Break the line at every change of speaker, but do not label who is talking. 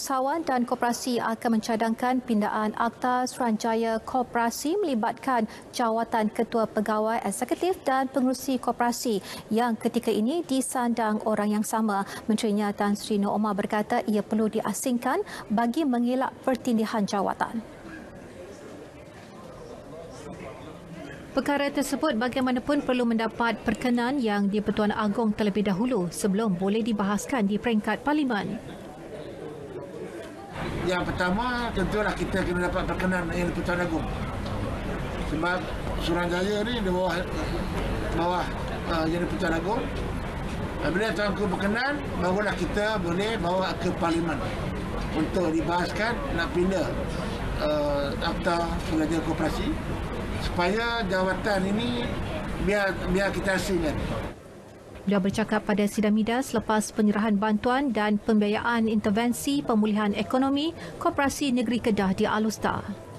Usahawan dan koperasi akan mencadangkan pindaan Akta Suruhanjaya Koperasi melibatkan jawatan ketua pegawai eksekutif dan pengurusi koperasi yang ketika ini disandang orang yang sama. Menterinya Tan Sri Nur Omar berkata ia perlu diasingkan bagi mengelak pertindihan jawatan. Perkara tersebut bagaimanapun perlu mendapat perkenan yang di-Pertuan Agong terlebih dahulu sebelum boleh dibahaskan di peringkat Parlimen.
Yang pertama tentulah kita kena dapat perkenan yang Pertuan Agong. Sebab Suruhanjaya ni di bawah bawah uh, yang Pertuan Agong. Bila Tuan Ku berkenan, barulah kita boleh bawa ke Parlimen untuk dibahaskan nak pindah uh, Akta Suruhanjaya Koperasi supaya jawatan ini biar biar kita asingkan.
Beliau bercakap pada sidang media selepas penyerahan bantuan dan pembiayaan intervensi pemulihan ekonomi Koperasi Negeri Kedah di Alustar.